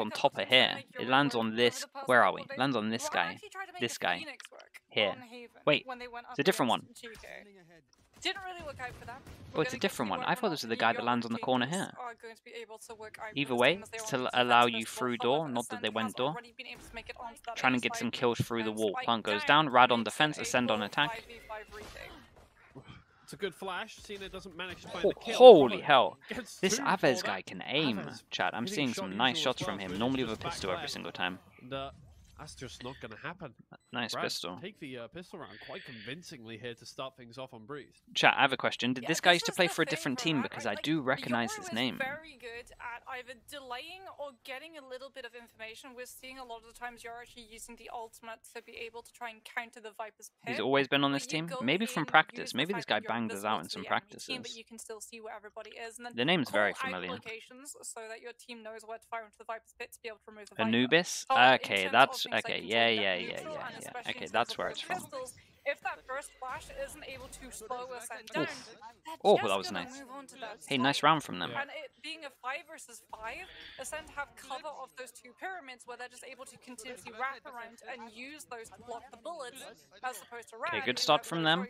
on top of here. It lands on this. Where are we? Lands on this guy. This guy. Here. Wait, it's a different one. Really. Oh, it's a different one. I thought this was the guy that lands on the corner here. Either way, to allow you through door, not that they went door. Trying to get some kills through the wall. Plant goes down, Rad on defense, Ascend on attack. It's a good flash. Cena doesn't manage to find Ho the kill. holy hell. This Aves guy can aim, chat. I'm getting seeing some nice shots from him, normally with a pistol every single time. Uh, that's just not going to happen. Nice Brad pistol. Take the uh, pistol round quite convincingly here to start things off on Breeze. Chat, I have a question. Did Yeah, this guy used to play for a different team? Rad, Because right? I Like, do recognize Yoru his is name. very good at either delaying or getting a little bit of information. We're seeing a lot of the times you're actually using the ultimate to be able to try and counter the Viper's pit. He's always been on this team? Maybe from practice. Maybe this guy banged us out in some practices. Team, but you can still see where everybody is, and then The name's very familiar. locations so that your team knows where to fire into the Viper's pit to be able to remove the Viper. Anubis? But Okay, that's of things like okay. Yeah, yeah, yeah, yeah, yeah. Okay, that's where it's from. if that first flash isn't able to slow Ascend down, Oh, that was nice. move on to that Hey, nice round from them. And it being a five versus five, Ascend have cover of those two pyramids where they're just able to continuously wrap around and use those to block the bullets, as opposed to Rad, good start have from them.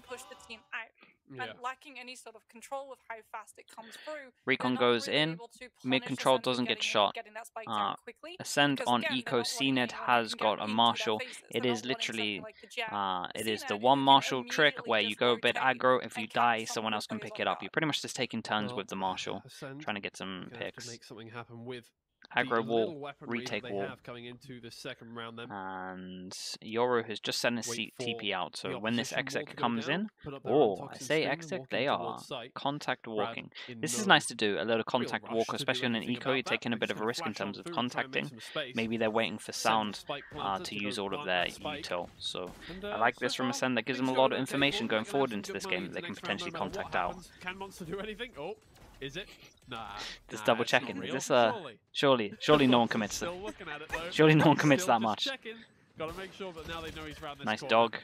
Choice But to try to move up and push the team out. Yeah. And lacking any sort of control with how fast it comes through. Recon goes really in. Mid control doesn't get shot. getting that spike Uh, quickly. Ascend Because on again, Eco not running CNED anyone who has got a marshal. faces. It They're is not running something literally like. Uh, it is the one marshal trick where you go a bit aggro. If you die, someone someone else can pick on it up. You're pretty much just taking turns Well, with the marshal, Ascend trying to get some gonna have to picks. make something happen with Aggro wall, little weaponry that retake wall. coming into the second round. Then And Yoru has just sent a Wait TP out, so when this exec comes down, in, put up their oh, I say exec, they are contact walking. This is nice to do, a little real contact walk, especially on an eco, you're taking a bit of a risk in terms of through and try and make contacting. Maybe they're waiting for sound uh, to use all of their util, so I uh, like this from Ascend, that gives them a lot of information going forward into this game that they can potentially round, no matter what contact out. Can Monster do anything? Oh, is it? Nah. Just nah, double checking. Is this uh Surely. surely surely no one commits to Still looking at it though. surely no one commits that much. Sure that now they know he's round this Nice corner. dog.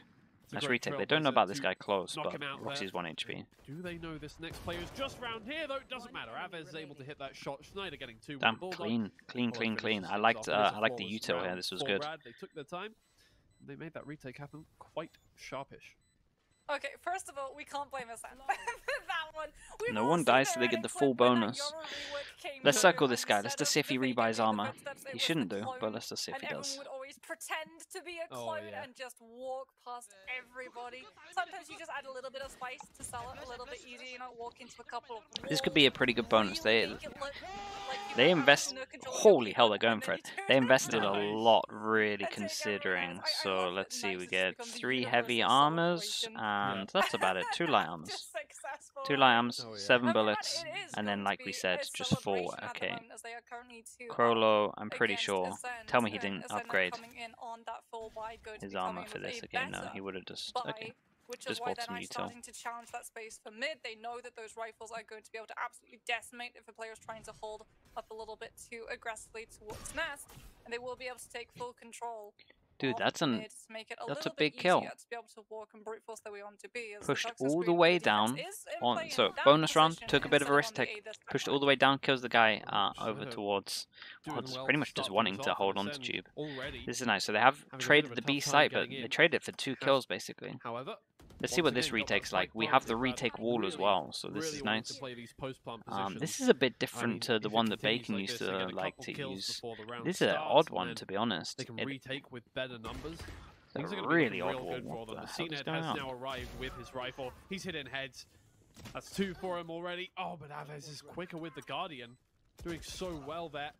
Nice retake. They don't know about this guy close, but out there. Roxy's 1 HP. Do they know this next player is just round here though? It doesn't matter. Aves is able to hit that shot. Schneider getting two. Damn, clean, clean, clean, clean. I liked. Uh, I liked the util here. This was good. They took their time. They made that retake happen quite sharpish. Okay, first of all, we can't blame us. that one. We've No one dies the till they get the full bonus. Yoru rework came Let's circle this guy. Let's just see if he the thing rebuys armor. He shouldn't do, but let's just see if he everyone does. Would always pretend to be a Oh, yeah. and just walk past everybody. Sometimes you just add a little bit of spice to sell it a little bit easier, you know, walk into a couple of This could be a pretty good bonus. They look like they invest. no control of your Holy hell, they're going for it. They invested a lot, really and take everyone considering. else. I- I So let's see. We get three heavy armors, and that's about it. Two light armors. Two light armors, Oh, yeah. seven I mean, that- bullets, and then, like we said, just four. celebration at the Okay. moment as they are currently two up Crollo, I'm pretty sure. Tell me he didn't upgrade coming in on that full going to his armor for this. again, no, he would have just. buy, Okay. which just is why bought they're now starting to challenge that space for mid. They know that those rifles are going to be able to absolutely decimate if a player is trying to hold up a little bit too aggressively towards Nest, and they will be able to take full control. Dude, that's an mid make it a that's a big kill. To be able to walk and brute force their way on to B. as pushed Toxic all the way down on. So that bonus round took a bit of a risk on take. A this time Pushed all the way down, kills the guy uh, Schneider over towards. Doing Odds, well pretty much just wanting to hold on to Tube. Already. This is nice. So they have Having traded the B site, but they in. traded it for two kills basically. However, Let's see what this again, got that retake's like. We have the retake wall as well, so this is nice. play these post-plant Um, this is a bit different to the one that Bacon used to like to use. before the round This is an odd one, to be honest. They can It- retake with better numbers. It's Things a are really odd good for What them. the hell is CNED going has on? now arrived with his rifle. He's hitting heads. That's two for him already. Oh, but Aves is quicker with the Guardian. Doing so well there.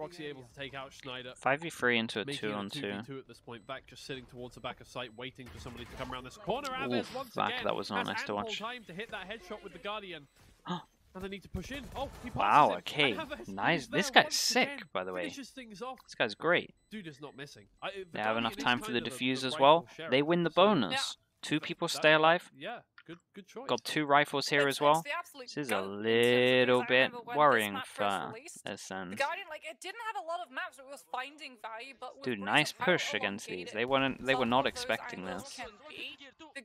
Roxy able to take out Schneider. 5v3 into a 2 on 2. 2v2 at this point. Back just sitting towards the back of sight, waiting for somebody to come around this corner. Aves Oof, once back, again that was not has nice to ample watch. time to hit that headshot with the Guardian. and they need to push in. Oh, he Wow, okay. Nice. This guy's sick, again. by the way. Off. This guy's great. Dude is not missing. I, the They have enough time for the kind defuse as well. sheriff, They win the so bonus. Two people that- stay alive. Yeah. Good, good choice. Got two rifles here It's- as well. it's the absolute This is a goat in terms of little bit remember when this worrying for released, The Ascend. Like, it didn't have a lot of maps, but it was finding value. But Dude, nice push against these. They weren't. They were not expecting this. the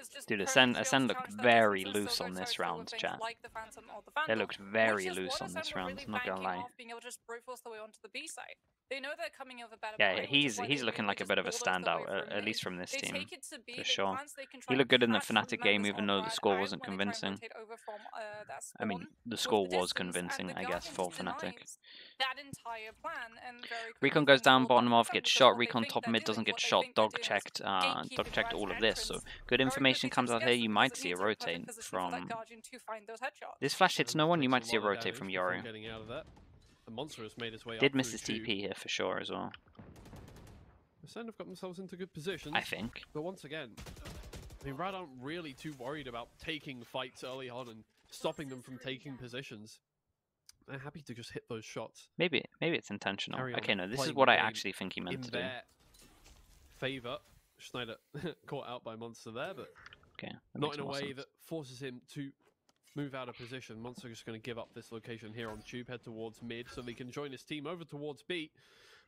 is just Dude, Ascend- to be able Ascend looked very loose on this round, with chat. Like the Phantom or the They looked very loose on this Ascend were round. really Not gonna banking lie. Off being able to just brute force their way onto the B side. They know they're coming over better Yeah, he's he's looking like a bit of a bulldoze their way standout, at, at least from this They team. for sure. glance, they can try He looked good in the Fnatic game, even though the score wasn't when they try and convincing. from, uh, I mean, the score the was convincing, I guess, for Fnatic. that entire plan and very Recon goes down, bottom off, gets shot. Recon top mid doesn't get shot. Dog checked, uh, dog checked all of this. So good information comes out here. You might see a means you're in perfect rotate position for that from Guardian to find those headshots. this flash hits no one. You might see a rotate from Yoru. Getting out of that. The monster has made his way Did up miss his. TP here for sure as well. Ascend have got themselves into good positions. I think. But once again, I mean, Rad aren't really too worried about taking fights early on and stopping them from taking positions. They're happy to just hit those shots Maybe maybe it's intentional. Carry Okay, no, this is what I actually think he meant to do. favour. Schneider caught out by Monster there, but Okay, that not in a way sense. that forces him to move out of position. Monster just going to give up this location here on Tube, head towards mid, so they can join his team over towards B.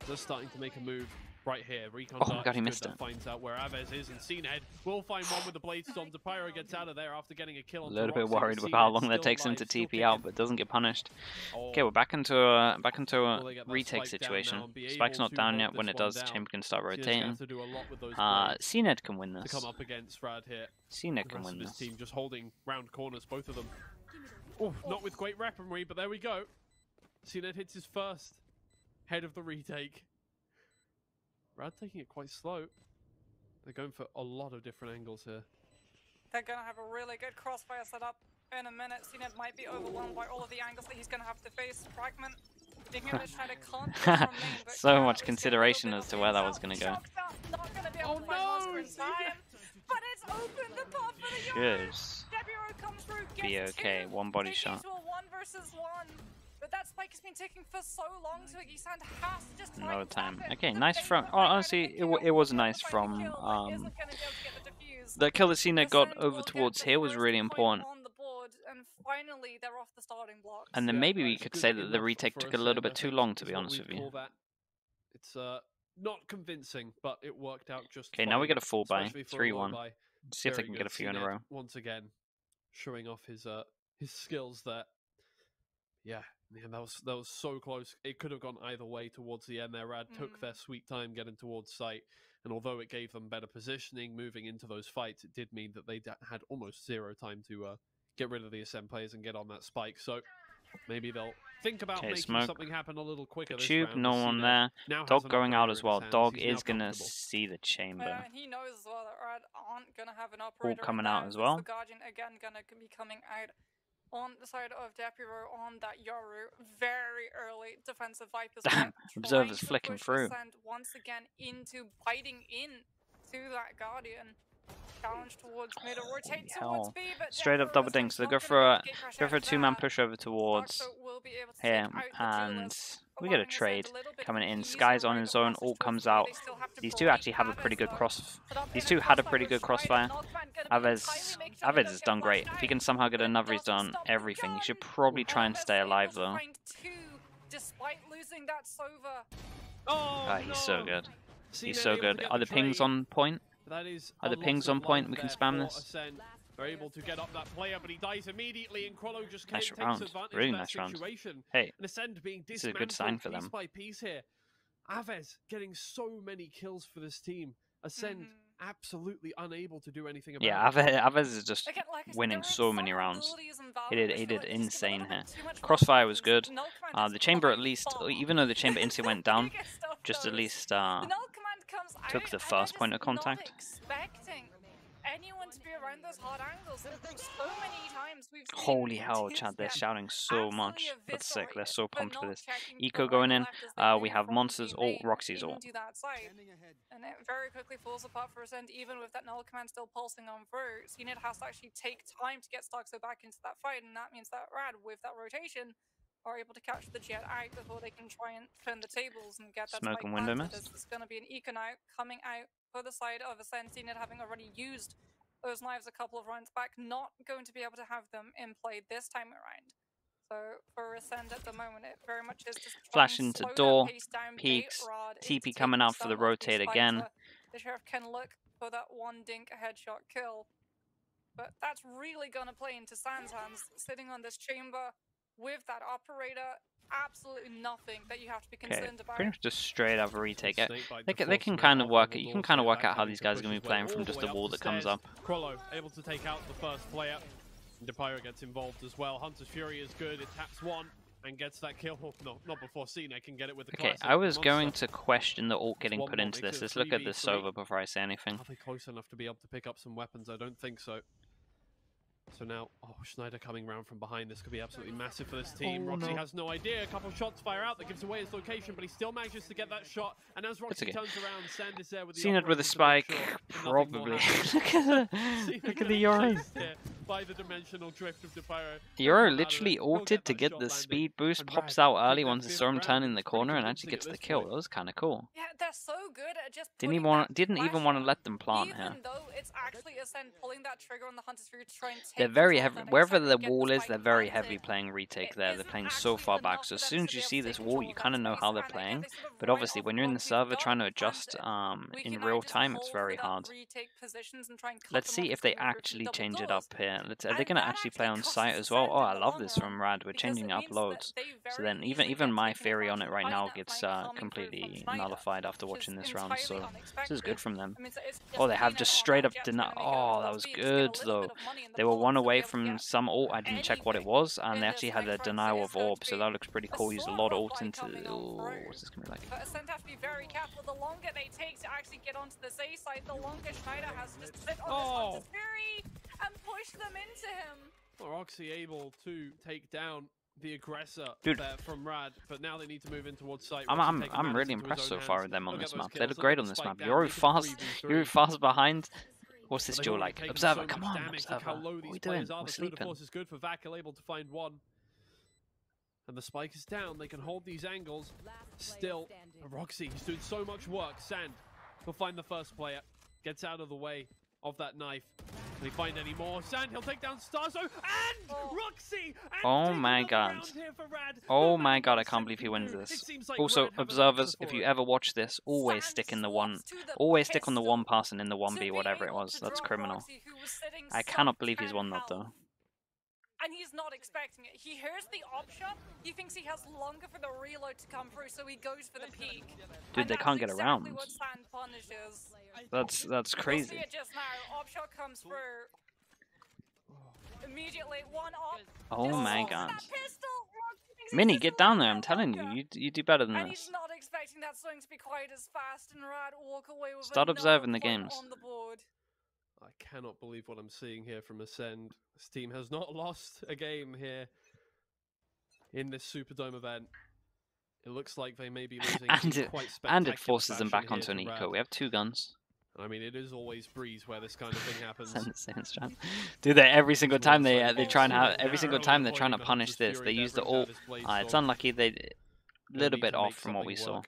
They're starting to make a move right here. Recon Oh my Dart God, he missed it. finds out where Aves is, and Cnehead will find one with the Blade Storm. Pyro gets out of there after getting a kill A little bit worried with how long that still takes him to TP out, but doesn't get punished. Okay, Oh, we're back into a back into a they retake situation. now and be Spike's not down yet. When it does, down? Chamber can start rotating. have to do a lot with those Uh, CNED can win to this. come up against Rad here. CNED The can rest win his this. team just holding round corners, both of them. Oh, not with great weaponry, but there we go. CNED hits his first head of the retake. Rad taking it quite slow. They're going for a lot of different angles here. They're gonna have a really good crossfire set up in a minute. CNED might be overwhelmed by all of the angles that he's gonna have to face. Fragment. Being able to try can't get from main, but So Cal much is getting a little consideration as to where that was gonna go. Shocked Not gonna be able Oh to find in no, time. But it's opened the path for the Yoru. Good. Comes through, gets Be okay. two, One body shot. one versus one. But that spike has been taking for so long, so Gisand has to just try No time. it. Okay, The nice from. Oh, honestly, it, w- it was nice from um isn't gonna be able to get the defuse. the kill that CNED got over towards here was really important. On the board, and finally they're off the starting blocks. And then Yeah, maybe we could say that the retake took a little bit too long, to be honest with you. that. It's uh, not convincing, but it worked out just Okay, now we got a full buy, especially for a low 3-1. See if they can get a few in a row. Once again, showing off his uh his skills there. Yeah, man, that was that was so close. It could have gone either way towards the end there. Rad took Mm. their sweet time getting towards sight, and although it gave them better positioning moving into those fights, it did mean that they da- had almost zero time to uh, get rid of the Ascend players and get on that spike. So maybe they'll think about Okay, making smoke. something happen a little quicker. This Tube, round, no one CNED there. now Dog going out as well. Dog He's is gonna see the Yeah, chamber. and he knows as well that Rad aren't gonna have an operator. in coming there, out as well. The Guardian again gonna be coming out on the side of Depuro on that Yoru. Very early defensive Vipers. Observer's flicking through. Once again into biting in to that Guardian. Challenge towards mid or rotate towards. B, but Straight up double is dink. So they go for a to get crash go for a two man push over towards Darkso will be able to here, take out the and we get a trade a little bit coming in. ease Sky's on his the own. passage Ult towards comes out. they still have to These two actually have a pretty good though. cross. These two had a pretty good crossfire. crossfire. Knockman Aves, entirely making sure he Aves has done great. If he can somehow get another, he's done everything. He should probably try and stay alive though. despite losing that Sova. Oh, Ah, he's so good. He's so good. Are the pings on point? That is Are the pings on point? We can spam this. They're able to get up that player, but he dies immediately, and Quolo just Nice takes round. advantage Really of that nice round. Hey, And Ascend being This is a good sign for them. piece by piece here. Aves getting so many kills for this team. Ascend Mhm. absolutely unable to do anything about yeah, it. Aves, Aves is just Again, like winning so many rounds. abilities He did- he did like, just give a insane here. bit too much Crossfire was good. Uh, the chamber at least, even though the chamber instantly went down, just at least uh, The Null Command comes took out the first point of just not contact. expecting anyone to be around those hard angles. So many times we've seen holy hell, Chad, they're shouting so much. That's sick. They're so pumped for this. checking Eco going in. or left as they Uh, we have Monsters B ult, Roxy's ult. into that side. And it very quickly falls apart for Ascend, even with that null command still pulsing on through. CNED has to actually take time to get Starxo back into that fight, and that means that Rad, with that rotation, are able to catch the jet out before they can try and turn the tables and get that Smoke and window mist. It's going to be an econ now coming out for the side of Ascend, CNED having already used those knives a couple of rounds back, not going to be able to have them in play this time around. So for Ascend at the moment, it very much is just flash into door, peeks, TP coming out for the rotate again. The sheriff can look for that one dink headshot kill, but that's really gonna play into Sand's hands, sitting on this chamber with that operator. Absolutely nothing that you have to be concerned okay, about. Pretty much just straight up retake it. They can, they can kind of work it. You can kind of work out how these guys are going to be playing from just the wall that comes up. Krollo able to take out the first player. Depyro gets involved as well. Hunter's Fury is good. It taps one and gets that kill. Oh, no, not before CNED can get it with the Okay, I was monster. going to question the ult getting put into this. Let's look at this Sova before I say anything. Are they close enough to be able to pick up some weapons? I don't think so. So now, oh, Schneider coming around from behind. This could be absolutely massive for this team. Oh, Roxy no. has no idea. A couple of shots fire out that gives away his location, but he still manages to get that shot. And as Roxy okay. turns around, Sand is there with the Seen it with a spike, sure probably. look at the, look at the Yoru. By the dimensional drift of Depyro. Yoru literally ulted to get the speed boost, pops out early once he saw him turn in the corner, and actually gets the kill. That was kind of cool. Yeah, they're so good at just didn't even want, didn't even want to let them plant here. Though it's actually Ascend pulling that trigger on the Hunter's Fury to try They're very heavy wherever the wall is, they're very heavy playing retake there. They're playing so far back. So as soon as you see this wall, you kind of know how they're playing. But obviously, when you're in the server trying to adjust um, in real time, it's very hard. Let's see if they actually change it up here. Let's, are they going to actually play on site as well? Oh, I love this from Rad. We're changing up loads. So then even even my theory on it right now gets uh, completely nullified after watching this round. So this is good from them. Oh, they have just straight up denied. Oh, that was good though. They were one away from some ult. I didn't check what it was, and they actually had a denial of orb, so that looks pretty cool. Used a lot of ult into. Ooh, what's this gonna be like? But Ascend have to be very careful. The longer they take to actually get onto the A the longer Schneider has to sit on oh. This Fury and into him. Well, Roxy able to take down the aggressor uh, Dude. from Rad, but now they need to move in towards site. I'm I'm, I'm really impressed so far with them on this map. They look great on this map. You're fast, you're fast behind. What's this duel like? Observer, so come on, Observer. What are we doing? We're sleeping. Force is good for Vakel able to find one. And the spike is down. They can hold these angles. Still, Roxy, he's doing so much work. Sand will find the first player. Gets out of the way of that knife. Can he find any more? Sand, he'll take down Starxo and oh. Roxy! And oh my god. Oh my god, I can't believe he wins this. Like also, observers, if you ever watch this, always stick in the one, always stick on the one person in the 1B, whatever it was. That's criminal. I cannot believe he's won that though and he's not expecting it. He hears the op shot, he thinks he has longer for the reload to come through, so he goes for the peak. Dude, they can't get exactly around. That's that's crazy. We'll just now. Op shot comes through. Immediately, one op. Oh my god. Mini, get down there, I'm telling you, you, you do better than and this. he's not expecting that swing to be quite as fast and Rad walk away with Start observing the games. On the board. I cannot believe what I'm seeing here from Ascend. This team has not lost a game here in this Superdome event. It looks like they may be losing and it, And it forces them back onto an eco. We have two guns. I mean, it is always breeze where this kind of thing happens. Do they every single time they uh, they try and have every single time they're trying to punish this? They use the ult. Uh, it's unlucky they a little bit off from what we saw.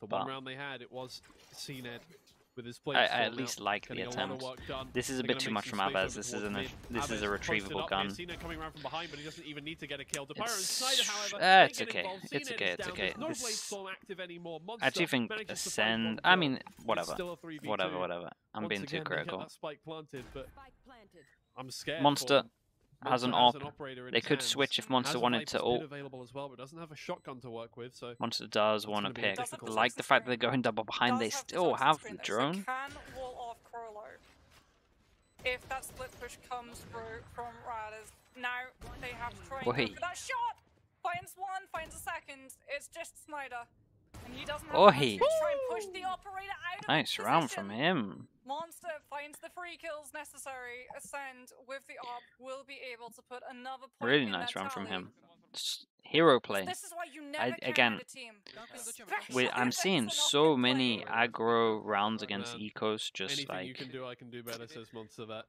The one round they had, it was CNED with his I, I at least like the attempt. This is a bit too much from Aves. This is an this is a retrievable gun. It's, uh, it's okay. It's okay. It's okay. This, I actually think Ascend. I mean, whatever. Whatever. Whatever. I'm being too critical. I'm scared. Monster has an op. They could switch if Monster wanted to ult. Available as well, but doesn't have a shotgun to work with, so Monster does want to pick. Like the fact that they're going double behind, they still have the drone. If that split push comes through from Riders, now they have to try and for that shot! Finds one, finds a second. It's just Schneider. And he oh, he. try and push the operator out Nice round from him. Monster finds the free kills necessary. Ascend with the op will be able to put another point Really nice round from him. hero play. This is why you never I, again, we, I'm seeing so many aggro rounds against ecos. Just Anything like you can do, I can do better. Says Monster. That.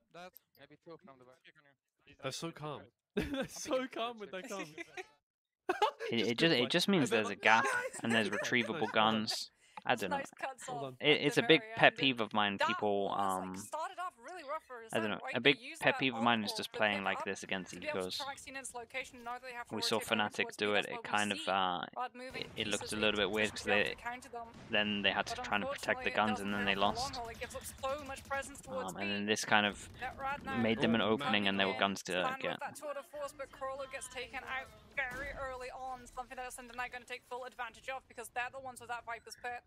They're so calm. They're so calm with their calm. It, it just it just means there's a gap and there's retrievable guns. I don't know. It, it's a big pet peeve of mine. People um I don't know. A big pet peeve of mine is just playing like this against ecos. We saw Fnatic do it. It kind of uh, it, it looked a little bit weird because they then they had to try and protect the guns and then they lost. Um, and then this kind of made them an opening and they were guns to get. very early on, something that Ascendant are going to take full advantage of because they're the ones with that Viper's Pit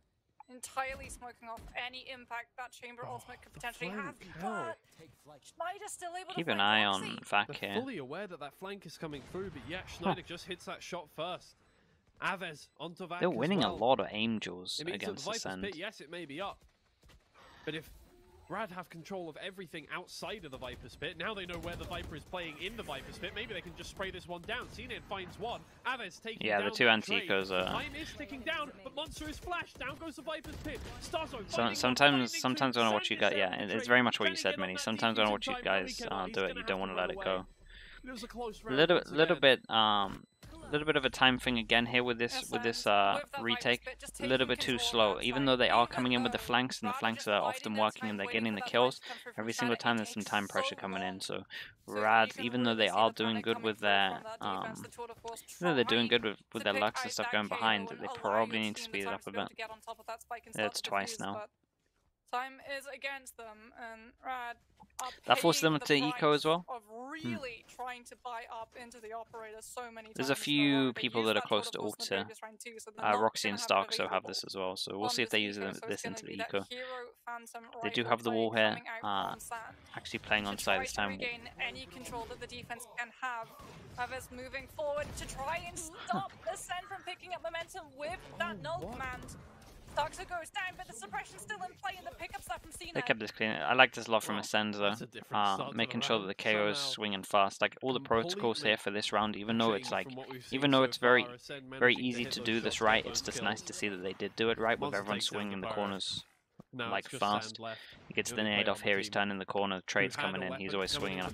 entirely smoking off any impact that Chamber oh, Ultimate could potentially have. But Schneider's still able Keep to an eye on Vac here. fully aware that that flank is coming through, but yeah, Schneider huh. just hits that shot first. Aves onto Vac They're winning well. a lot of Angels against Ascend. Pit, yes, it may be up. But if Rad have control of everything outside of the Viper's Pit. Now they know where the Viper is playing in the Viper's Pit. Maybe they can just spray this one down. CNED finds one. Aves taking Yeah, the two anti-ecos are... Time is ticking down, but Monster is flashed. Down goes the Viper's Pit. Starxo so, sometimes sometimes when I watch you guys... Yeah, it's very much what you said, Mini. Sometimes when I watch you guys uh, do it, you don't want to let it go. A little, little bit um, little bit of a time thing again here with this with this uh, retake. A little bit too slow. Even though they are coming in with the flanks, and the flanks are often working and they're getting the kills, every single time there's some time pressure coming in. So Rad, even though they are doing good with their, um, even though they're doing good with, with their Lux and stuff going behind, they probably need to speed it up a bit. It's twice now. Time is against them, and Rad that forces them to eco as well. Hmm. Really the so There's a few people that are close to ult here. Uh, Roxy and Stark so have this as well, so we'll see if they use this into the eco. They do have the wall here, uh, actually playing on side this time. any control that the defense can have. Havers moving forward to try and stop the Ascend from picking up momentum with that null command. Toxic goes down, but the suppression's still in play and the pickups are from CNED. They kept this clean. I like this a lot from Ascend though. Uh, making sure that the KO is swinging fast. Like all the protocols here for this round, even though it's like, even though it's very, very easy to do this right, it's just nice to see that they did do it right with everyone swinging the corners. Like fast. He gets the nade off here, he's turning the corner, trade's coming in, he's always swinging up,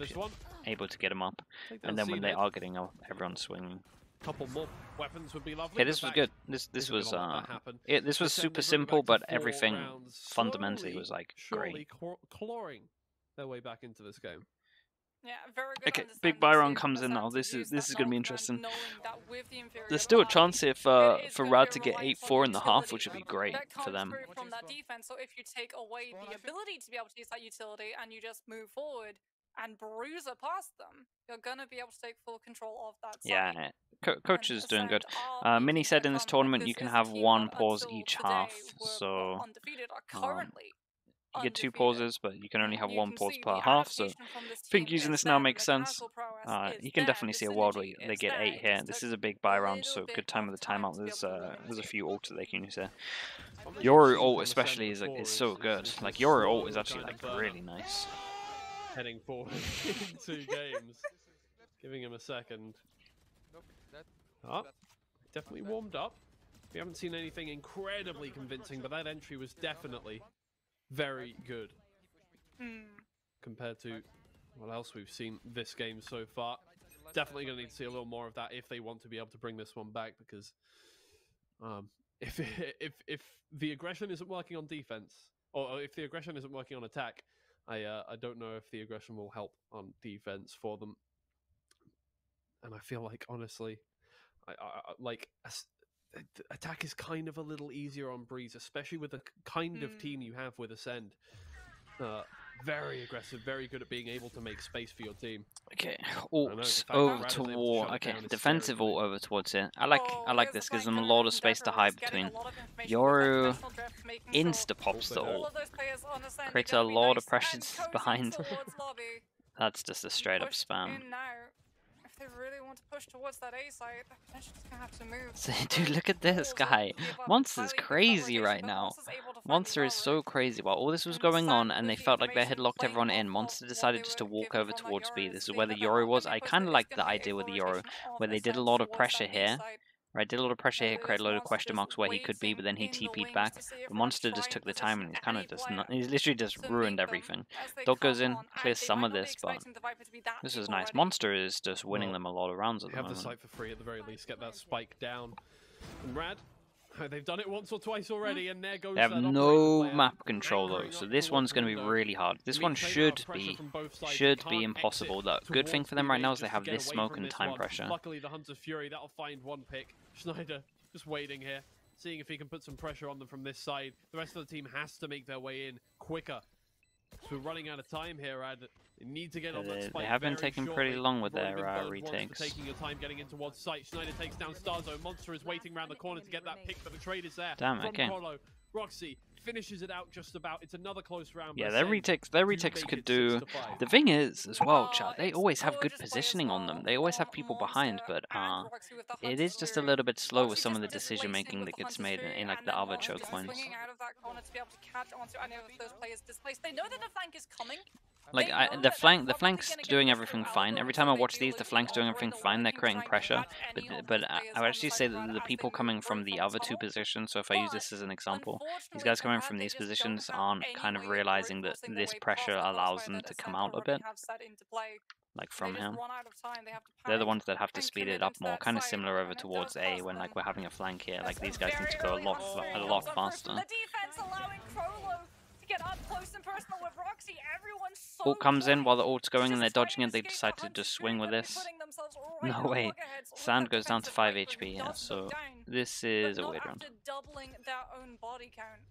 able to get him up. And then when they are getting up, everyone's swinging couple more weapons would be lovely. Yeah, this was good. This this was uh, it, this was super simple, but everything fundamentally was like great. clawing their way back into this game. Yeah, very good. Okay, Big Byron comes in now. This is this is going to be interesting. There's still a chance if uh, for Rad to get 8-4 in the half, which would be great for them. From that defense, so if you take away the ability to be able to use that utility and you just move forward, and Bruiser past them, you're gonna be able to take full control of that. Site. Yeah, Co coach is doing good. Uh, Mini said in this tournament you can have one pause each half, so um, you get two pauses, but you can only have one pause per half. So I think using this now makes sense. Uh, you can definitely see a world where they get eight here. This is a big buy round, so good time with the timeout. There's uh, there's a few ults that they can use here. Yoru ult especially is is so good. Like Yoru ult is actually like really nice heading forward in two games. Giving him a second. Oh, definitely warmed up. We haven't seen anything incredibly convincing, but that entry was definitely very good. Hmm. Compared to what else we've seen this game so far. Definitely going to need to see a little more of that if they want to be able to bring this one back because um, if if if the aggression isn't working on defense or if the aggression isn't working on attack, I uh, I don't know if the aggression will help on defense for them, and I feel like honestly, I, I like attack is kind of a little easier on Breeze, especially with the kind mm. of team you have with Ascend. Uh, very aggressive, very good at being able to make space for your team. Okay, ults over to war. Okay, defensive ult over towards it. I like oh, I like this. Gives them a lot of space to hide between. Yoru insta pops the ult. Uh, Creates a lot of pressure behind. That's just a straight up spam they really want to push towards that A site, they're just gonna have to move. Dude, look at this guy. Monster's crazy right now. Monster is so crazy. While all this was going on and they felt like they had locked everyone in, Monster decided just to walk over towards B. This is where the Yoru was. I kind of like the idea with the Yoru, where they did a lot of pressure here. Right, did a lot of pressure here, created a load of question marks where he could be, but then he TP'd back. The monster just took the time and he's kind of just not, he's literally just ruined everything. Dog goes in, clears some of this, but this is nice. Monster is just winning them a lot of rounds at the moment. have the site for free at the very least, get that spike down. And Rad oh, They've done it once or twice already, and there goes. They have no map control though, so this one's going to be really hard. This one should be should be impossible. The good thing for them right now is they have this smoke and time pressure. Luckily, the Hunter's Fury that'll find one pick. Schneider just waiting here, seeing if he can put some pressure on them from this side. The rest of the team has to make their way in quicker. So we're running out of time here, Ad. They need to get on that They have been taking shortly. pretty long with their uh, retakes. Taking your time getting in towards sight. Schneider takes down Starxo. Monster is waiting around the corner to get that pick, but the trade is there. Damn, okay. Roxy finishes it out just about. It's another close round. Yeah, their retakes, their retakes could do. The thing is, as well, chat, they always have good positioning on them. They always have people behind, but uh, it is just a little bit slow with some of the decision making that gets made in, in like the other choke points. They know that the flank is coming. Like I, the flank, the flank's doing everything fine. Every time I watch these, the flank's doing everything fine. They're creating pressure, but but I, I would actually say that the people coming from the other two positions. So if I use this as an example, these guys coming from these positions aren't kind of realizing that this pressure allows them to come out a bit, like from him. They're the ones that have to speed it up more, kind of similar over towards A when like we're having a flank here. Like these guys need to go a lot a lot faster get up close and personal with Roxy. Everyone's so Ult comes in while the ult's going and they're dodging it. They decide to just swing with this. No way. Sand goes down to 5 HP, yeah, so this is a weird round. doubling their own body count.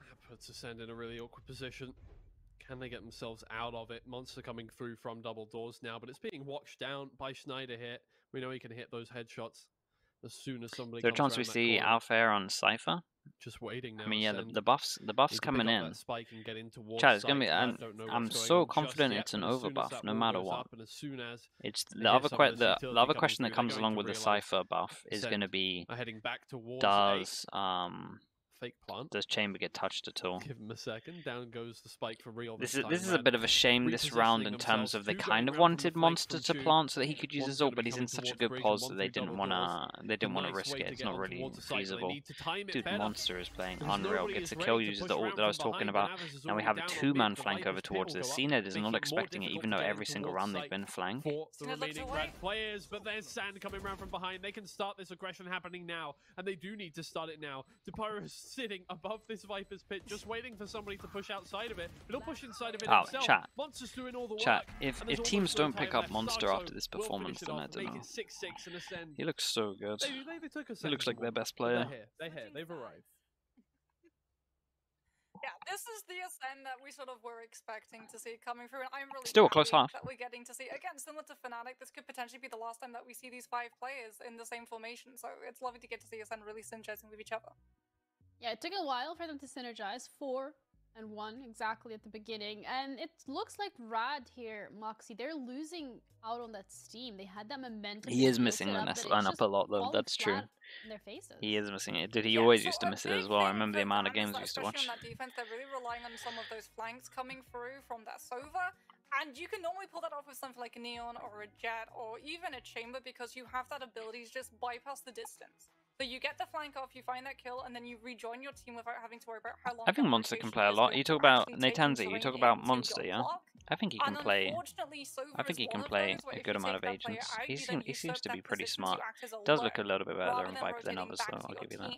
That puts Ascend in a really awkward position. Can they get themselves out of it? Monster coming through from double doors now, but it's being watched down by Schneider here. We know he can hit those headshots as soon as somebody. There a chance we see Alpha Air on Cypher? Just waiting now. I mean, yeah, the, the buffs, the buffs coming in. Chad, it's gonna be. I'm, I'm so confident it's an overbuff, no matter what. It's the other que- the, the other question that comes along with the Cypher buff is gonna be, does um fake plant. Does Chamber get touched at all? Give him a second. Down goes the spike for real. This, this is this is a bit of a shame this round in terms of they kind of wanted Monster to plant so that he could use his ult, but he's in such a good pose that they didn't wanna they didn't wanna risk it. It's not really feasible. Dude, Monster is playing unreal. Gets a kill, uses the ult that I was talking about. Now we have a two-man flank over towards this. CNED is not expecting it, even though every single round they've been flanked. Four remaining red players, but there's Sand coming around from behind. They can start this aggression happening now, and they do need to start it now. Depyro is sitting above this Viper's pit, just waiting for somebody to push outside of it. But he'll push inside of it oh, himself. Chat. Monster's doing all the chat. Work. If if teams don't pick up Monster after this performance, then I don't know. Six, six, he looks so good. They, they, they he looks like their best player. They're here. They're here. They've arrived. Yeah, this is the ascend that we sort of were expecting to see coming through, and I'm really still a close half that we're getting to see. Again, similar to Fnatic, this could potentially be the last time that we see these five players in the same formation. So it's lovely to get to see ascend really synergizing with each other. Yeah, it took a while for them to synergize. Four and one exactly at the beginning. And it looks like Rad here, Moxie, they're losing out on that steam. They had that momentum. He is missing the nest lineup a lot though, that's true. He is missing it. Did he yeah, always so used to miss it as well? I remember the amount of games we used to watch. On that defense, they're really relying on some of those flanks coming through from that Sova. And you can normally pull that off with something like a Neon or a Jet or even a Chamber because you have that ability to just bypass the distance. So you get the flank off, you find that kill, and then you rejoin your team without having to worry about how long. I think Monster can play a lot. You talk about Natanzi, you talk about Monster, yeah. I think he can play. I think he can play a good amount of agents. He seems he seems to be pretty smart. Does look a little bit better in Viper than others, though. I'll give you that.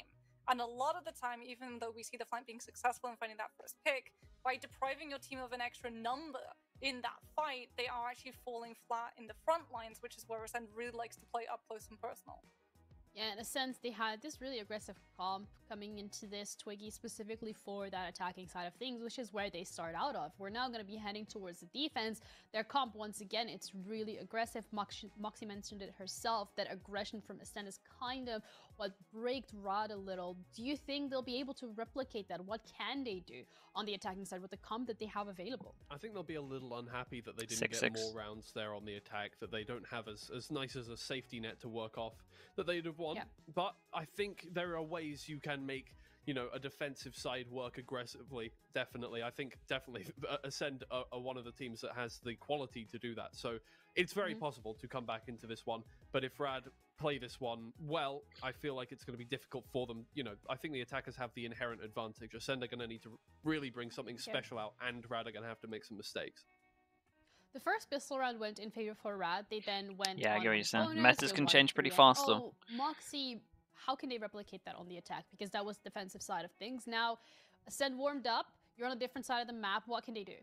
And a lot of the time, even though we see the flank being successful in finding that first pick, by depriving your team of an extra number in that fight, they are actually falling flat in the front lines, which is where Ascend really likes to play up close and personal. Yeah, in a sense, they had this really aggressive comp coming into this Twiggy specifically for that attacking side of things, which is where they start out of. We're now going to be heading towards the defense. Their comp, once again, it's really aggressive. Moxie, Moxie mentioned it herself, that aggression from Ascend is kind of what braked Rad a little. Do you think they'll be able to replicate that? What can they do on the attacking side with the comp that they have available? I think they'll be a little unhappy that they didn't six, get six. more rounds there on the attack, that they don't have as, as nice as a safety net to work off that they'd have won. Yeah. But I think there are ways you can make you know, a defensive side work aggressively. Definitely, I think definitely Ascend are, are, one of the teams that has the quality to do that. So it's very mm-hmm. possible to come back into this one. But if Rad play this one well, I feel like it's going to be difficult for them. You know, I think the attackers have the inherent advantage. Ascend are going to need to really bring something okay. special out, and Rad are going to have to make some mistakes. The first pistol round went in favor for Rad. They then went. Yeah, I get what you're saying. Metas can change pretty fast, though. Oh, Moxie how can they replicate that on the attack? Because that was the defensive side of things. Now, Ascend warmed up. You're on a different side of the map. What can they do?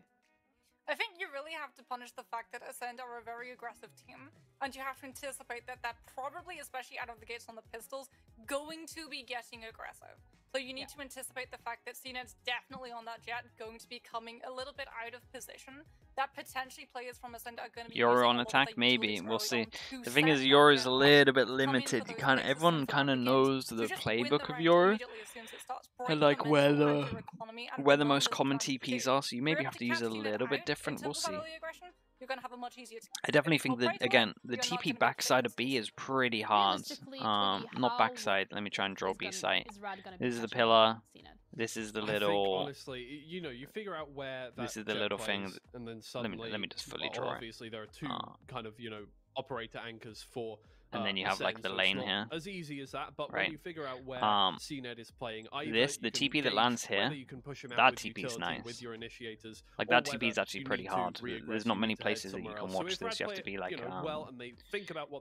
I think you really have to punish the fact that Ascend are a very aggressive team, and you have to anticipate that that probably, especially out of the gates on the pistols, going to be getting aggressive. So you need yeah. to anticipate the fact that CNED's definitely on that jet, going to be coming a little bit out of position. That potentially players from Ascend are going to be. Yoru on attack, maybe we'll see. The thing is, Yoru is a little bit limited. You kind of everyone kind of knows the playbook of Yoru, and like where the where the most common TPs are. So you maybe have to use a little bit different. We'll see you're going to have a much easier. I definitely think that again, the TP backside of B is pretty hard. Um, not backside. Let me try and draw B side. This is the pillar. This is the little. Honestly, you know, you figure out where this is the little thing, and then suddenly, let me let me just fully draw obviously, there are two uh, kind of you know operator anchors for and then you have like the lane here. As easy as that, but right. when you figure out where um, CNED is playing, this the TP that lands here, that TP is nice. like that TP is actually pretty hard. There's not many places that you can watch so this. You have to be like, you, um, well you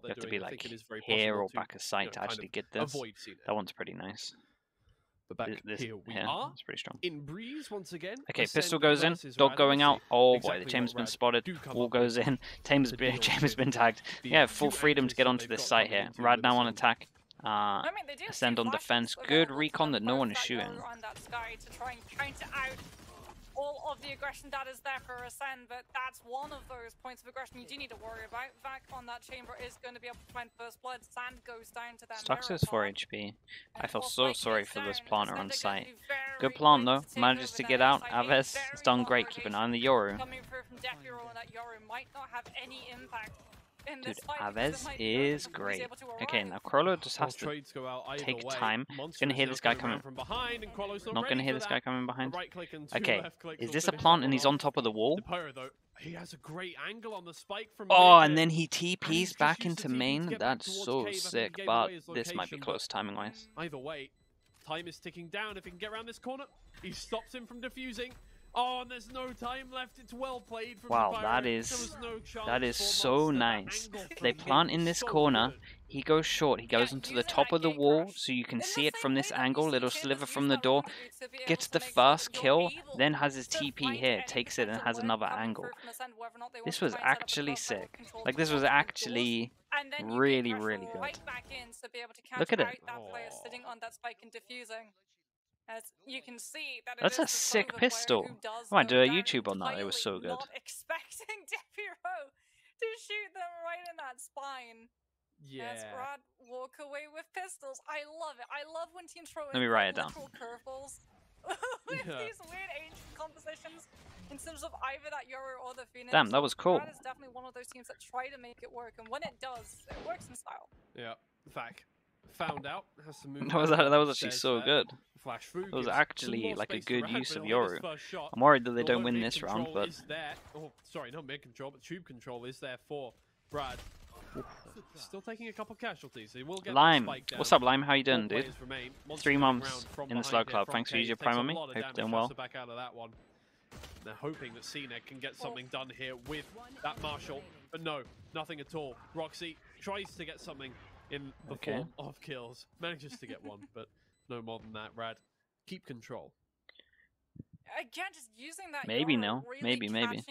have to be like here or back of sight to actually get this. That one's pretty nice. But back this, here we yeah, are. It's pretty strong. In breeze once again. Okay, pistol goes in. Dog going out. Oh exactly boy, the team's been spotted. Wall goes in. Tame's been James been tagged. Yeah, full freedom to get onto this site here. Rad now on attack. Uh, I mean, ascend on defense. Good recon that no one is shooting all of the aggression that is there for Ascend, but that's one of those points of aggression you do need to worry about. Vac on that chamber is going to be able to find first blood. Sand goes down to that. Stux is 4 HP. I feel so sorry for this planter on site. Good plant though, manages to get out. Aves has done great, keep an eye on the Yoru. Coming through from Death and that Yoru might not have any impact Dude, Aves is great. Okay, now Chrollo just has to take time. He's gonna hear this guy coming. Not gonna hear this guy coming behind. Okay, is this a plant and he's on top of the wall? He has a great angle on the spike from Oh, and then he TPs back into main. That's so sick, but this might be close timing wise. Either way, time is ticking down. If he can get around this corner, he stops him from defusing. Oh, and there's no time left. It's well played from Wow, that is no that is so nice. They plant in this so corner. Good. He goes short. He goes into the top of the wall, so you can see it from this angle. Little sliver from the door. Gets the first kill, then has his TP here, takes it, and has another angle. This was actually sick. Like this was actually really, really good. Look at it. As you can see, that that's a sick pistol. I might do a YouTube on that. It was so good. Not expecting Depuro to shoot them right in that spine. Yeah. As Rad walk away with pistols. I love it. I love when teams throw Let me write it down. curveballs with yeah. these weird ancient compositions in terms of either that Yoru or the Phoenix. Damn, that was cool. Rad is definitely one of those teams that try to make it work, and when it does, it works in style. Yeah, fact found out. Has to move that was that was actually so there. good. Flash through. It was actually like a good use of Yoru. I'm worried that they don't win this round, but oh, sorry, not mid control, but tube control is there for Rad. Still taking a couple casualties. He will get Lime, what's up, Lime? How you doing, dude? Three months in the slow club. Thanks for using your prime on me. Hope you're doing well. Back out of that one. They're hoping that CNED can get something done here with that Marshall, but no, nothing at all. Roxy tries to get something in the okay. form of kills. Manages to get one, but no more than that. Rad, keep control. Again, just using that. Maybe no. Really maybe maybe.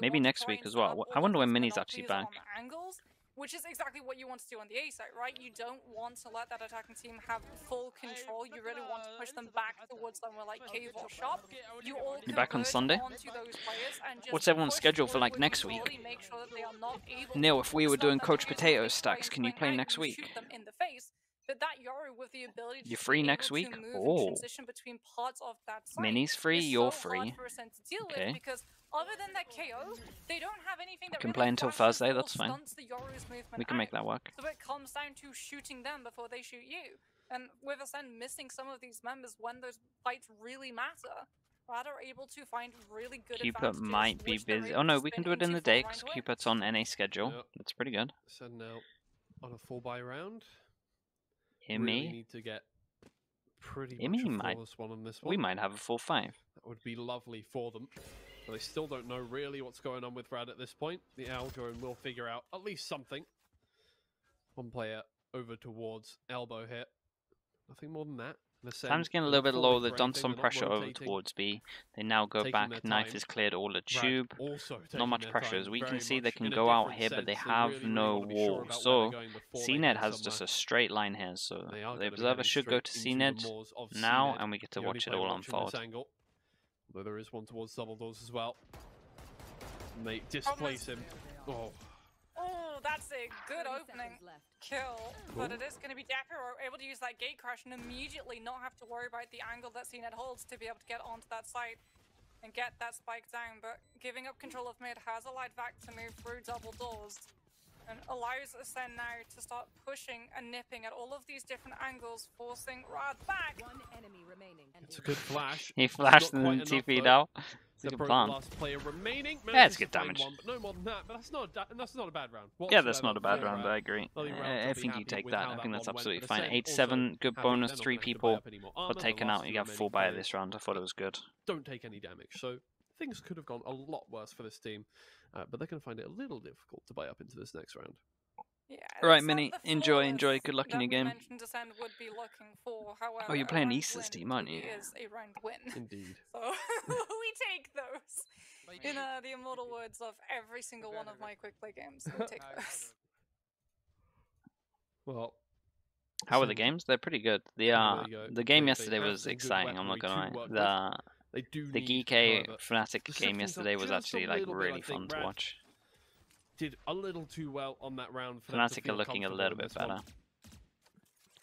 maybe next week as well. I wonder when Mini's actually back. Angles, which is exactly what you want to do on the A side, right? You don't want to let that attacking team have full control. You really want to push them back towards somewhere like cave or shop. You all you back on Sunday? What's everyone's schedule for like next week? Sure Neil, if we were doing Coach Potato stacks, can you play next week? But that Yoru with the ability you're free next week. Oh, Mini's free. You're free. Okay. Because other than that KO, they don't have anything that can really play until Thursday. That's fine. We can make that work. So it comes down to shooting them before they shoot you. And with Ascend missing some of these members when those fights really matter, Rather able to find really good Cupid might be busy. Oh no, we can do it in the day because Cupid's on NA schedule. Yep. That's pretty good. Send now on a 4 by round. Himmy. Really need to get pretty Himmy much might, one on this one. We might have a full five. That would be lovely for them. But they still don't know really what's going on with Rad at this point. The Algorithm will figure out at least something. One player over towards elbow here. Nothing more than that. Time's getting a little bit low. They've done some pressure over towards B. They now go back. Knife is cleared all the tube. Not much pressure. As we can see, they can go out here, but they have no wall. So CNED has just a straight line here. So the observer should go to CNED now, and we get to watch it all unfold. Although there is one towards double doors as well. They displace him. Oh. oh, Oh, that's a good opening kill. But it is going to be Dapper able to use that gate crash and immediately not have to worry about the angle that CNED holds to be able to get onto that site and get that spike down. But giving up control of mid has allowed Vac to move through double doors and allows us then now to start pushing and nipping at all of these different angles, forcing Rad back. One enemy remaining. It's a good flash. he flashed and then TP'd out. The last player remaining. Yeah, it's good damage. One, but no more than that. But that's not that's not a bad round. yeah, that's not a bad round. I agree. Uh, I, I think you take that. I think that's absolutely fine. Eight seven, good bonus. Three people got taken out. You got full buy this round. I thought it was good. Don't take any damage. So things could have gone a lot worse for this team, uh, but they're going to find it a little difficult to buy up into this next round. Yeah, right, Mini. Enjoy, enjoy. Good luck in your game. For, however, oh, you're playing Easter's team, aren't you? Is a round win. Indeed. So we take those. In uh, the immortal words of every single one of my quick play games, we take those. Well, how were the games? They're pretty good. The uh, the game yesterday was exciting. I'm not gonna lie. The they do the Geek Fnatic game yesterday was actually like really fun to watch did a little too well on that round. For Fnatic are looking a little bit better. One.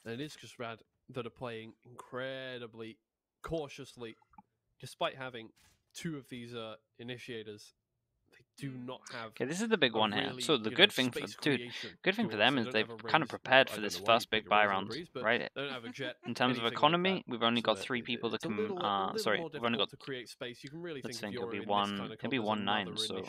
And it is just Rad that are playing incredibly cautiously, despite having two of these uh, initiators do not have. Okay, this is the big one really, here. So the good know, thing for dude, good thing for them is they've kind of prepared for this first big buy round, breeze, right? In terms of economy, like we've only got three people that can. Little, uh, sorry, we've only got. To create space. You can really let's think, think it'll be one. Kind of it'll be one nine. So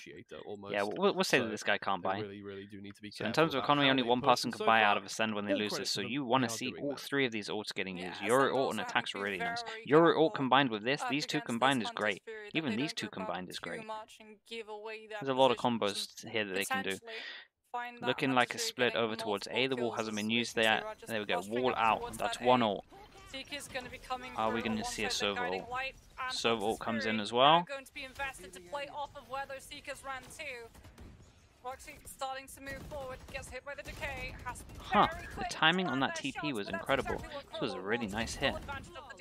yeah, we'll, we'll say so that this guy can't buy. Really, really do need to be so in terms of economy, only one person can buy out of Ascend when they lose this. So you want to see all three of these ults getting used. Your ult and attack's really nice. Your ult combined with this, these two combined is great. Even these two combined is great. There's a lot of combos here that they can do. Looking like a split over towards A. The wall hasn't been used there. There we go. Wall out. That's one ult. Are we going to see a Sova ult? Sova ult comes in as well. starting to move forward, gets hit by the decay, huh, the timing on that TP was incredible. This was a really nice hit.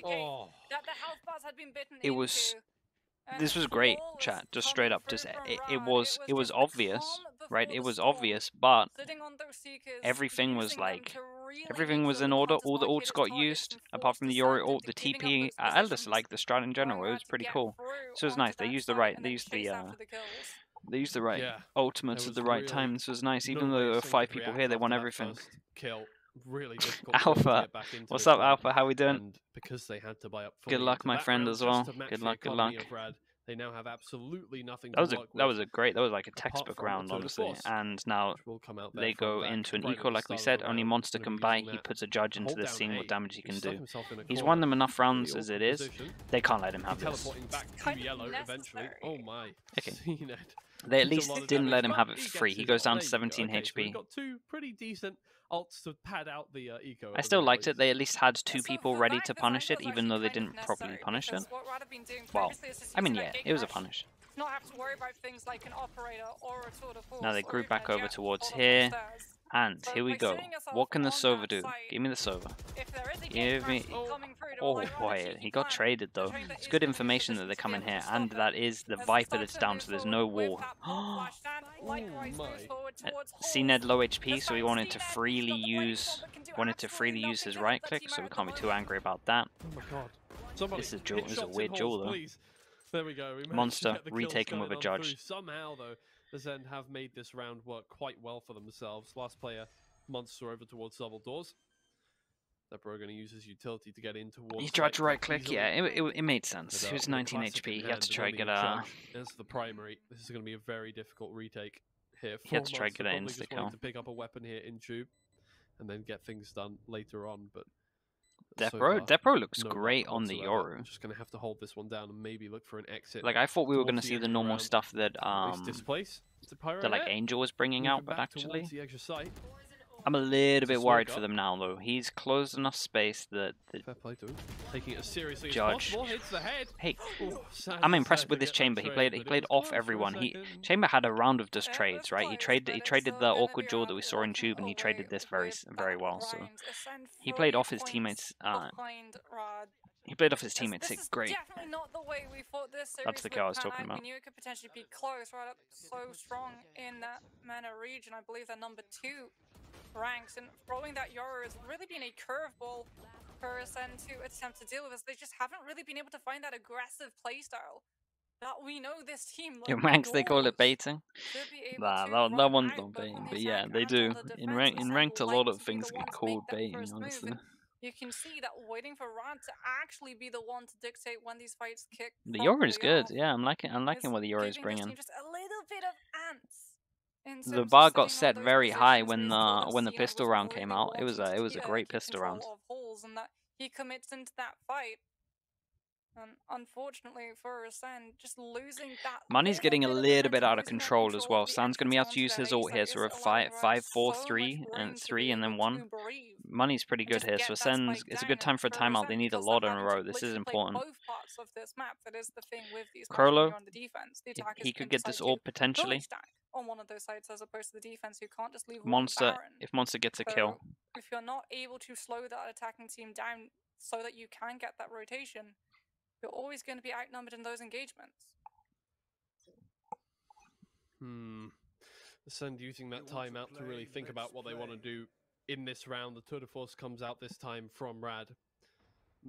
Oh. It was this was great, chat. Just straight up, just it, it was it was obvious, right? It was obvious, but everything was like everything was in order. All the ults got used, apart from the Yoru ult, the TP. I just like the strat in general. It was pretty cool. So it was nice. They used the right. They used the. Uh, they used the right yeah, ultimates at the right time. This was nice. Even though there were five people here, they won everything. Kill really difficult Alpha. What's up, Alpha? How we doing? And because they had to buy up. Good luck, my friend, as well. Good luck. Good luck. They now have absolutely nothing. That was a that was a great. That was like a textbook round, honestly. And now they go into an eco, like we said. Only Monster can buy. He puts a judge into this, seeing what damage he can do. He's won them enough rounds as it is. They can't let him have this. Oh my. Okay. They at least didn't let him have it free. He goes down to 17 HP. Got two pretty decent ults to pad out the uh, eco. I still liked it. They at least had two people ready to punish it, even though they didn't properly punish it. Well, I mean, yeah, it was a punish. Now they group back over towards here. And here we go. What can the Sova do? Give me the Sova. Give me... Oh boy, he got traded though. It's good information that they come in here. And that is the Viper that's down, so there's no wall. oh CNED uh, low HP, so he wanted to freely use wanted to freely use his right click, so we can't be too angry about that. Oh my god. Somebody this is, duel, this is a weird duel though. There we go. We Monster retaken with a judge. Somehow though, the Zen have made this round work quite well for themselves. Last player, Monster over towards double doors. That bro going to use his utility to get in towards. He tried to right click, yeah, it, it, it made sense. Uh, he was 19 HP, he had to try and get a. As the primary, this is going to be a very difficult retake here. He had to try and get an insta kill. to pick up a weapon here in tube, and then get things done later on, but. Depro, so Depro looks no great on the Yoru. Just gonna have to hold this one down and maybe look for an exit. Like I thought we were gonna see the normal stuff that um that like Angel was bringing out, but actually I'm a little bit worried for them now, though. He's closed enough space that the Fair play to him. taking it as seriously judge. As hits the head. Hey, I'm impressed with this chamber. He played he played off everyone. He chamber had a round of just trades, right? He traded he traded the awkward jaw that we saw in tube, and he traded this very very well. So uh, he played off his teammates. Uh, he played off his teammates. This, this great. definitely not the way we fought this. That's the guy I was talking about. We knew it could potentially be close, right up so strong in that manner region. I believe they're number two ranks, and throwing that Yoru has really been a curveball person to attempt to deal with us. They just haven't really been able to find that aggressive playstyle that we know this team. In ranks, they call it baiting. Nah, that, that one's not baiting, but yeah, they do. In ranked. in ranked, a lot of things get called baiting, honestly. You can see that waiting for Rand to actually be the one to dictate when these fights kick. The Yoru is good. Yeah, I'm liking. I'm liking what the Yoru is bringing. Just a little bit of ants the bar got set very high when the when the pistol round came out. It was a it was a great pistol round. and that he commits into that fight. And unfortunately for San, just losing that. Money's getting a little bit out of control as well. San's going to be able to use his ult here, so we're five, five, four, three, and three, and then one. Money's pretty good here, so Sen's, it's a good time for a timeout. They need a lot in a row. This is important. Krolo, he, he could get this ult potentially on one of those sides as opposed to the defense who can't just leave monster if monster gets a so kill. if you're not able to slow that attacking team down so that you can get that rotation you're always going to be outnumbered in those engagements. Hmm. Send using that timeout to, to really think about what play. they want to do in this round? The tour de force comes out this time from rad.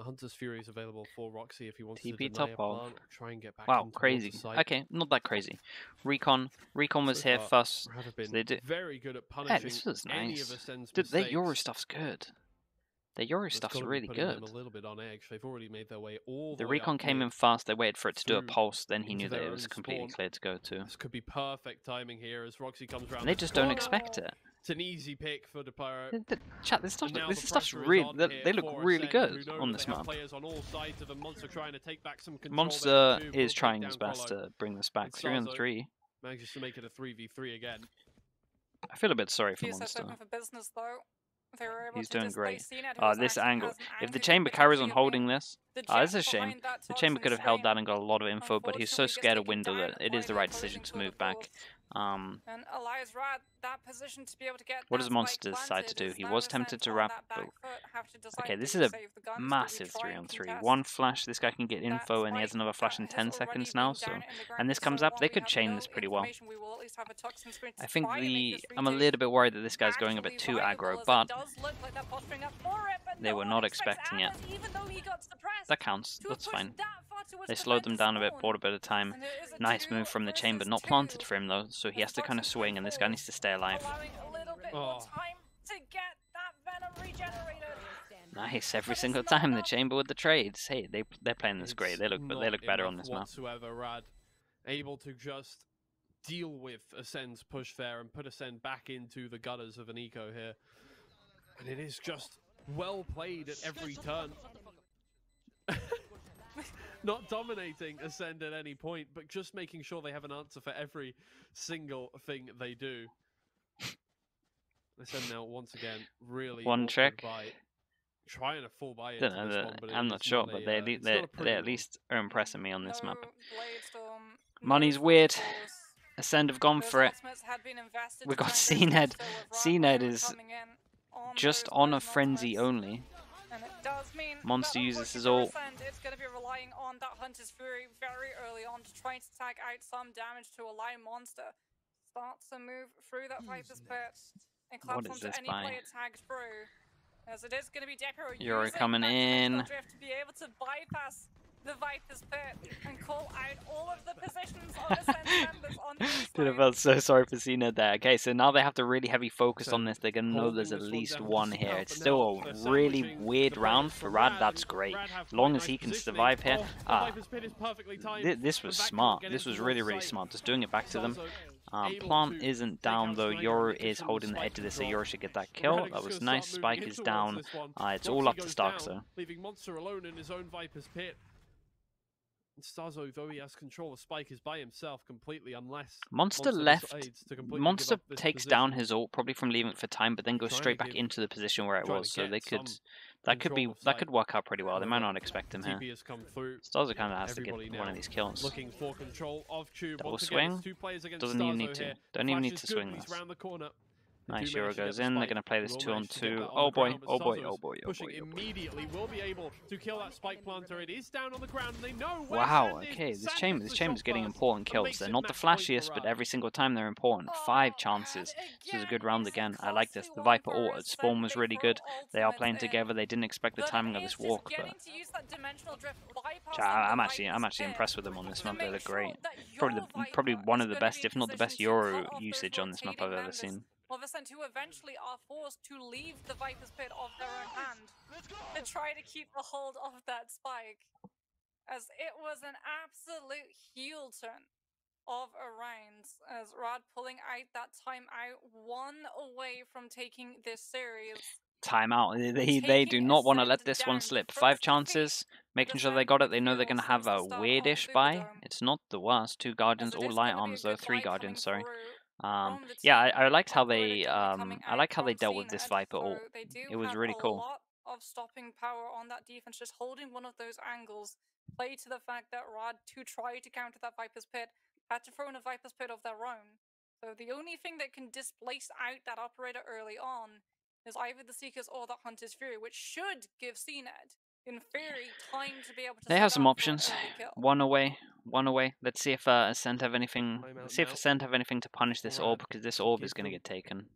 Hunter's Fury is available for Roxy if he wants TP to deny top a plant try and get back. Wow, crazy. Okay, not that crazy. Recon, Recon was so here first. So they did very good at punishing. Yeah, this was nice. Dude, their Yoru stuff's good. Their Yoru stuff's really good. a little bit on edge. They've already made their way all the, the Recon came in fast. They waited for it to do a hmm. pulse. Then he knew that it was completely spawn. clear to go to. This could be perfect timing here as Roxy comes around. And they just don't expect it. It's an easy pick for the Pyro. Chat, this stuff, this stuff's really. They, they look really good on this map. On Monster, trying Monster is trying his best to bring this back. It's three on three. Manages to make it a three v three again. I feel a bit sorry for Monster. Business, He's doing great. Uh, this angle. If the chamber carries on holding this, uh, this a shame. The chamber could have held that and got a lot of info, but he's so scared of window that it is the right decision to move back. Um, and Elias that position to be able to get. What does Monster decide to do? He was tempted to wrap. okay, this is a massive three on three. One flash, this guy can get info, and he has another flash in ten seconds now. So, and this comes up, they could chain this pretty well. I think the I'm a little bit worried that this guy's going a bit too aggro, but they were not expecting it. That counts. That's fine. They slowed them down a bit, bought a bit of time. Nice move from the chain, but not planted for him though so he has to kind of swing, and this guy needs to stay alive. Nice every single time. The chamber with the trades. Hey, they they're playing this great. They look but they look better on this whatsoever, map. Rad, able to just deal with Ascend's push there and put Ascend back into the gutters of an eco here, and it is just well played at every turn. not dominating Ascend at any point, but just making sure they have an answer for every single thing they do. Ascend now once again really one trick by trying to fall by one, but I'm not sure, but they they they they at least are impressing me on this map. Money's weird. Ascend have gone for it. We got CNED. CNED is just on a frenzy only. Monster uses his ult. It's going to be relying on that Hunter's Fury very early on to try to tag out some damage to a Lion Monster. Start to move through that Viper's Pit and clap onto any player tagged through. As it is going to be Depro You're coming in. Drift to be able to bypass the Viper's pit and call out all of the positions of Ascend members on this. I felt so sorry for Cena there. Okay, so now they have to really heavy focus so on this. They're going to know there's at least one here. It's still a really weird round for Rad. That's great. As long as he can survive here. Ah, th this was smart. This was really, really smart. Just doing it back to them. Um, Plant isn't down though, Yoru is holding the edge of this, so Yoru should get that kill. That was nice, Spike is down. Uh, it's all up to Stark, so. Leaving Monster alone in his own Viper's pit. Starxo, though he has control of Spike, is by himself completely unless Monster, left. Monster takes position. down his ult probably from leaving it for time, but then goes straight back into the position where it was. So they could that could be that could work out pretty well. They might not expect him here. Starxo kind of has to get one of these kills. Looking for control of Tube. Double swing. Doesn't even need to. Don't even need to swing this. Nice Yoru goes in. They're going to play this two on two. Oh, oh, oh boy, oh boy, oh boy, oh boy. Immediately will be able to kill that spike planter. It is down on the ground. They know wow. Okay, this chamber, this chamber is getting important kills. They're not the flashiest, but every single time they're important. Five chances. This is a good round again. I like this. The Viper ult at spawn was really good. They are playing together. They didn't expect the timing of this walk, but I'm actually, I'm actually impressed with them on this map. They look great. Probably, the, probably one of the best, if not the best Yoru usage on this map I've ever seen of Ascend who eventually are forced to leave the Viper's Pit of their own hand to try to keep a hold of that spike. As it was an absolute heel turn of a round as Rad pulling out that time timeout, one away from taking this series. Timeout. They, they do not want to let this one slip. Five chances, making sure they got it. They know they're going to have a weirdish buy. It's not the worst. Two Guardians, all light arms though. Three Guardians, sorry. Um, yeah, I, I liked how they um, I like how they dealt with this Viper ult. It was really cool. of stopping power on that defense, just holding one of those angles, play to the fact that Rad, to try to counter that Viper's Pit had to throw in a Viper's Pit of their own. So the only thing that can displace out that operator early on is either the Seekers or the Hunter's Fury, which should give CNED in theory, time to be able to. They have some options. One away, one away. Let's see if uh, Ascend have anything. Let's see if Ascend have anything to punish this orb because this orb is going to get taken.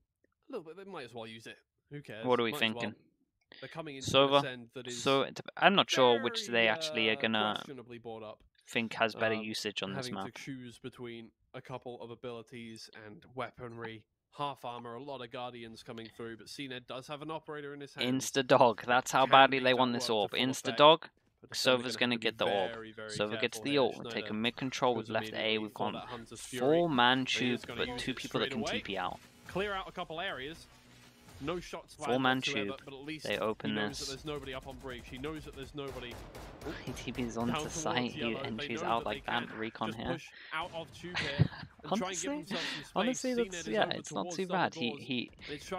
A little bit. They might as well use it. Who cares? What are we might thinking? Well. They're coming in Sova. So I'm not sure which they actually are gonna think has better um, usage on this map. to choose between a couple of abilities and weaponry half armor, a lot of guardians coming through, but CNED does have an operator in his hand. Insta dog. That's how Can badly they want this orb. Insta dog. Sova's gonna get the orb. Sova gets the. We'll take a mid control. We've left A. We've got four man tube, but two people that can TP out. Clear out a couple areas. No shots Four man tube. But at least they open this. That there's nobody up on. He knows that there's nobody. TP's onto site. He entries out like that. Recon here. Out of tube here honestly, honestly, that's yeah, it's not too bad. He he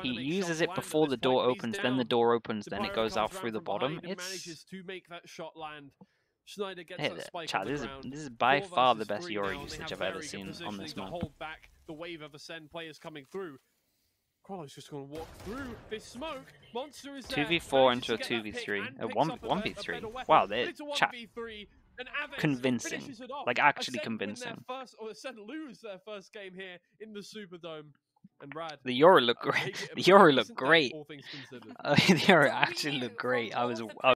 he uses it before the door opens, then the door opens, then it goes out through the bottom. It's to make that shot land. Schneider gets hey, Chad, this is, this is by far the best Yoru usage I've ever seen on this map. Hold back the wave of Ascend players coming through. Krolo's just going to walk through this smoke. Monster is 2v4 into a 2v3. A 1, 1v3. Wow, they're chat convincing, like actually convincing. First, or lose their first game here in the Superdome. And Rad, the Yoru looked great. The Yoru looked great. Uh, the Yoru actually looked great. I was. I